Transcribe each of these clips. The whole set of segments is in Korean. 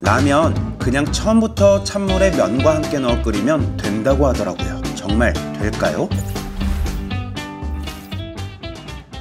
라면 그냥 처음부터 찬물에 면과 함께 넣어 끓이면 된다고 하더라고요. 정말 될까요?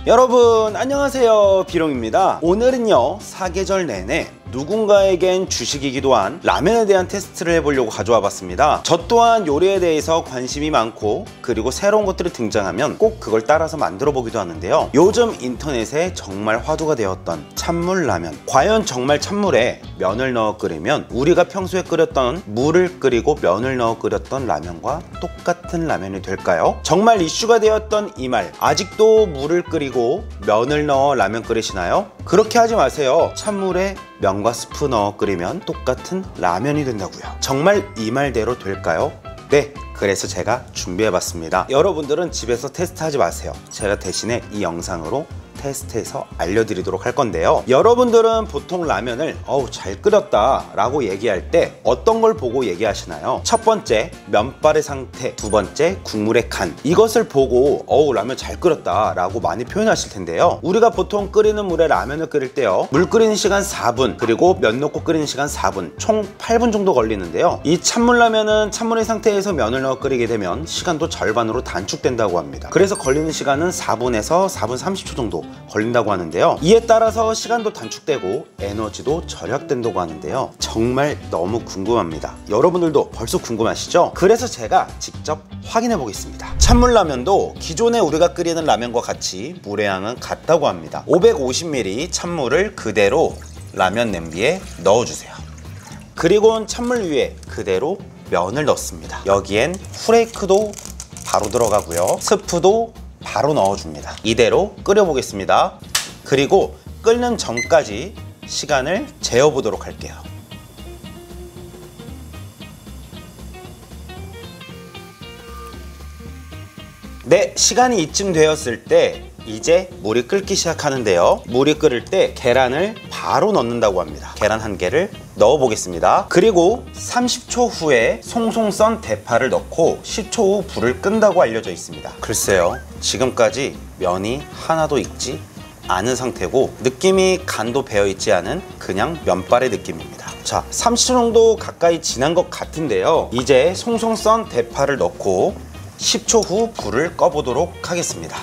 여러분 안녕하세요 비롱입니다 오늘은요 사계절 내내 누군가에겐 주식이기도 한 라면에 대한 테스트를 해보려고 가져와 봤습니다. 저 또한 요리에 대해서 관심이 많고 그리고 새로운 것들이 등장하면 꼭 그걸 따라서 만들어 보기도 하는데요. 요즘 인터넷에 정말 화두가 되었던 찬물 라면. 과연 정말 찬물에 면을 넣어 끓이면 우리가 평소에 끓였던 물을 끓이고 면을 넣어 끓였던 라면과 똑같은 라면이 될까요? 정말 이슈가 되었던 이 말. 아직도 물을 끓이고 면을 넣어 라면 끓이시나요? 그렇게 하지 마세요. 찬물에 면과 스프 넣어 끓이면 똑같은 라면이 된다고요. 정말 이 말대로 될까요? 네 그래서 제가 준비해봤습니다. 여러분들은 집에서 테스트하지 마세요. 제가 대신에 이 영상으로 테스트해서 알려드리도록 할 건데요. 여러분들은 보통 라면을 어우 잘 끓였다. 라고 얘기할 때 어떤 걸 보고 얘기하시나요? 첫 번째 면발의 상태. 두 번째 국물의 간. 이것을 보고 어우 라면 잘 끓였다. 라고 많이 표현하실 텐데요. 우리가 보통 끓이는 물에 라면을 끓일 때요. 물 끓이는 시간 4분 그리고 면 넣고 끓이는 시간 4분 총 8분 정도 걸리는데요. 이 찬물 라면은 찬물의 상태에서 면을 넣어 끓이게 되면 시간도 절반으로 단축된다고 합니다. 그래서 걸리는 시간은 4분에서 4분 30초 정도 걸린다고 하는데요. 이에 따라서 시간도 단축되고 에너지도 절약된다고 하는데요. 정말 너무 궁금합니다. 여러분들도 벌써 궁금하시죠? 그래서 제가 직접 확인해 보겠습니다. 찬물라면도 기존에 우리가 끓이는 라면과 같이 물의 양은 같다고 합니다. 550ml 찬물을 그대로 라면 냄비에 넣어주세요. 그리고 찬물 위에 그대로 면을 넣습니다. 여기엔 후레이크도 바로 들어가고요. 스프도 바로 넣어줍니다. 이대로 끓여보겠습니다. 그리고 끓는 전까지 시간을 재어보도록 할게요. 네 시간이 이쯤 되었을 때 이제 물이 끓기 시작하는데요. 물이 끓을 때 계란을 바로 넣는다고 합니다. 계란 한 개를 넣어 보겠습니다. 그리고 30초 후에 송송 썬 대파를 넣고 10초 후 불을 끈다고 알려져 있습니다. 글쎄요 지금까지 면이 하나도 익지 않은 상태고 느낌이 간도 배어 있지 않은 그냥 면발의 느낌입니다. 자 30초 정도 가까이 지난 것 같은데요. 이제 송송 썬 대파를 넣고 10초 후 불을 꺼보도록 하겠습니다.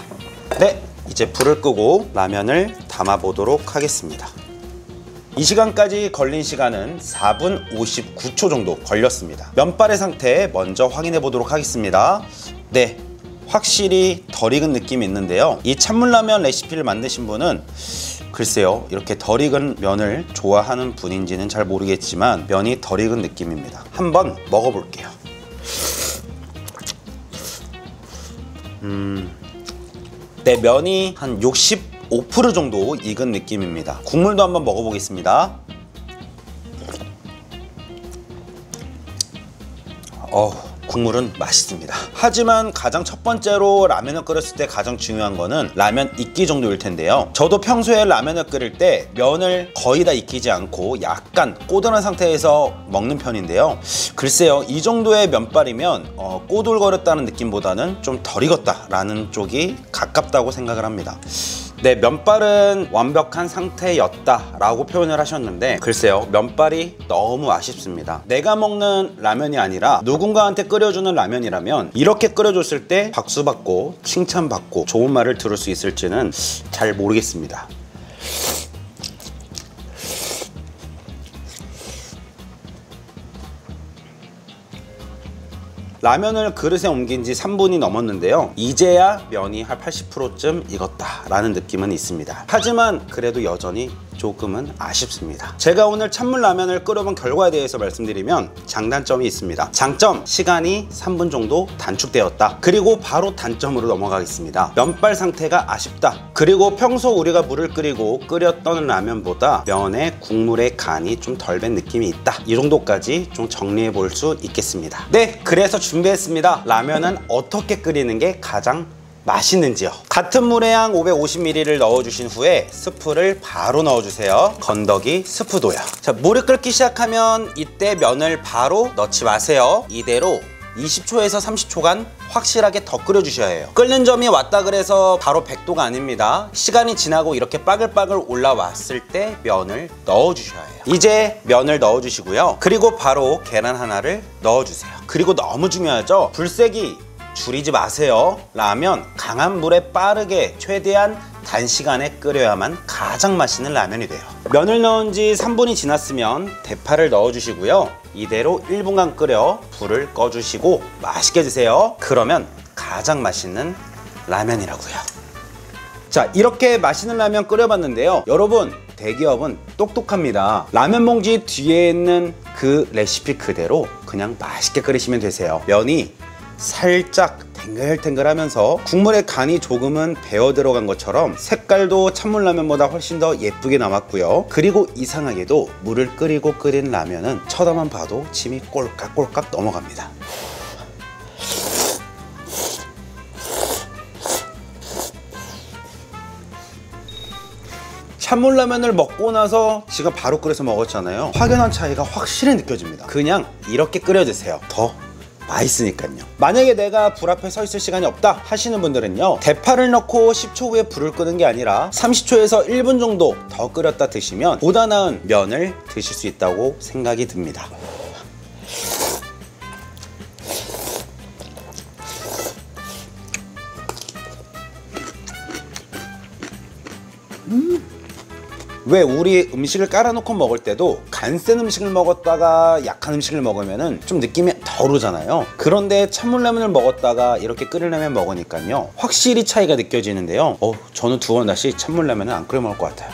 네 이제 불을 끄고 라면을 담아 보도록 하겠습니다 이 시간까지 걸린 시간은 4분 59초 정도 걸렸습니다. 면발의 상태 먼저 확인해 보도록 하겠습니다. 네 확실히 덜 익은 느낌이 있는데요. 이 찬물라면 레시피를 만드신 분은 글쎄요 이렇게 덜 익은 면을 좋아하는 분인지는 잘 모르겠지만 면이 덜 익은 느낌입니다. 한번 먹어볼게요. 음... 내 면이 한 65% 정도 익은 느낌입니다. 국물도 한번 먹어보겠습니다. 어 국물은 맛있습니다. 하지만 가장 첫 번째로 라면을 끓였을 때 가장 중요한 거는 라면 익기 정도일 텐데요. 저도 평소에 라면을 끓일 때 면을 거의 다 익히지 않고 약간 꼬들한 상태에서 먹는 편인데요. 글쎄요 이 정도의 면발이면 어, 꼬들거렸다는 느낌보다는 좀 덜 익었다 라는 쪽이 가깝다고 생각을 합니다 네, 면발은 완벽한 상태였다 라고 표현을 하셨는데 글쎄요, 면발이 너무 아쉽습니다. 내가 먹는 라면이 아니라 누군가한테 끓여주는 라면이라면 이렇게 끓여줬을 때 박수 받고 칭찬받고 좋은 말을 들을 수 있을지는 잘 모르겠습니다. 라면을 그릇에 옮긴 지 3분이 넘었는데요. 이제야 면이 한 80%쯤 익었다 라는 느낌은 있습니다. 하지만 그래도 여전히 조금은 아쉽습니다. 제가 오늘 찬물 라면을 끓여본 결과에 대해서 말씀드리면 장단점이 있습니다. 장점 시간이 3분 정도 단축되었다. 그리고 바로 단점으로 넘어가겠습니다. 면발 상태가 아쉽다. 그리고 평소 우리가 물을 끓이고 끓였던 라면보다 면의 국물의 간이 좀 덜 밴 느낌이 있다. 이 정도까지 좀 정리해 볼 수 있겠습니다. 네 그래서 준비했습니다. 라면은 어떻게 끓이는 게 가장 맛있는지요 같은 물의 양 550ml를 넣어주신 후에 스프를 바로 넣어주세요 건더기 스프도요 자 물이 끓기 시작하면 이때 면을 바로 넣지 마세요 이대로 20초에서 30초간 확실하게 더 끓여주셔야 해요. 끓는 점이 왔다 그래서 바로 100도가 아닙니다. 시간이 지나고 이렇게 빠글빠글 올라왔을 때 면을 넣어주셔야 해요. 이제 면을 넣어주시고요. 그리고 바로 계란 하나를 넣어주세요. 그리고 너무 중요하죠? 불색이 줄이지 마세요. 라면 강한 물에 빠르게 최대한 단시간에 끓여야만 가장 맛있는 라면이 돼요. 면을 넣은 지 3분이 지났으면 대파를 넣어주시고요. 이대로 1분간 끓여 불을 꺼주시고 맛있게 드세요. 그러면 가장 맛있는 라면이라고요. 자 이렇게 맛있는 라면 끓여봤는데요 여러분 대기업은 똑똑합니다 라면 봉지 뒤에 있는 그 레시피 그대로 그냥 맛있게 끓이시면 되세요 면이 살짝 탱글탱글하면서 국물에 간이 조금은 배어 들어간 것처럼 색깔도 찬물라면보다 훨씬 더 예쁘게 남았고요. 그리고 이상하게도 물을 끓이고 끓인 라면은 쳐다만 봐도 침이 꼴깍꼴깍 넘어갑니다. 찬물라면을 먹고 나서 지금 바로 끓여서 먹었잖아요. 확연한 차이가 확실히 느껴집니다. 그냥 이렇게 끓여 드세요. 더 맛있으니까요. 만약에 내가 불 앞에 서 있을 시간이 없다 하시는 분들은요 대파를 넣고 10초 후에 불을 끄는 게 아니라 30초에서 1분 정도 더 끓였다 드시면 보다 나은 면을 드실 수 있다고 생각이 듭니다 왜 우리 음식을 깔아놓고 먹을 때도 간 센 음식을 먹었다가 약한 음식을 먹으면은 좀 느낌이 덜 오잖아요. 그런데 찬물라면을 먹었다가 이렇게 끓인 라면 먹으니까요. 확실히 차이가 느껴지는데요. 어, 저는 두 번 다시 찬물라면은 안 끓여 먹을 것 같아요.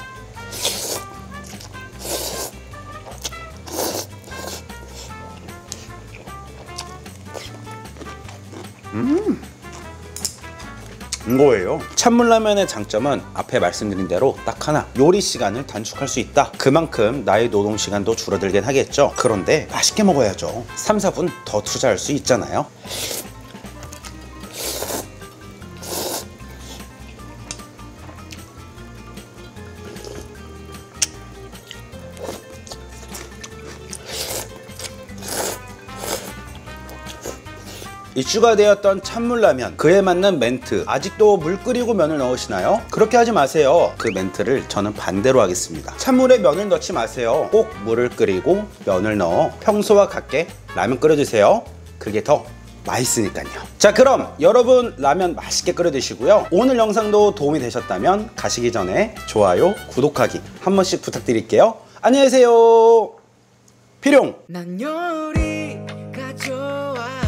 이 거예요. 찬물라면의 장점은 앞에 말씀드린 대로 딱 하나 요리 시간을 단축할 수 있다. 그만큼 나의 노동 시간도 줄어들긴 하겠죠. 그런데 맛있게 먹어야죠. 3, 4분 더 투자할 수 있잖아요. 이슈가 되었던 찬물라면 그에 맞는 멘트 아직도 물 끓이고 면을 넣으시나요? 그렇게 하지 마세요. 그 멘트를 저는 반대로 하겠습니다. 찬물에 면을 넣지 마세요. 꼭 물을 끓이고 면을 넣어 평소와 같게 라면 끓여주세요. 그게 더 맛있으니까요. 자 그럼 여러분 라면 맛있게 끓여 드시고요. 오늘 영상도 도움이 되셨다면 가시기 전에 좋아요 구독하기 한 번씩 부탁드릴게요. 안녕히 계세요. 좋아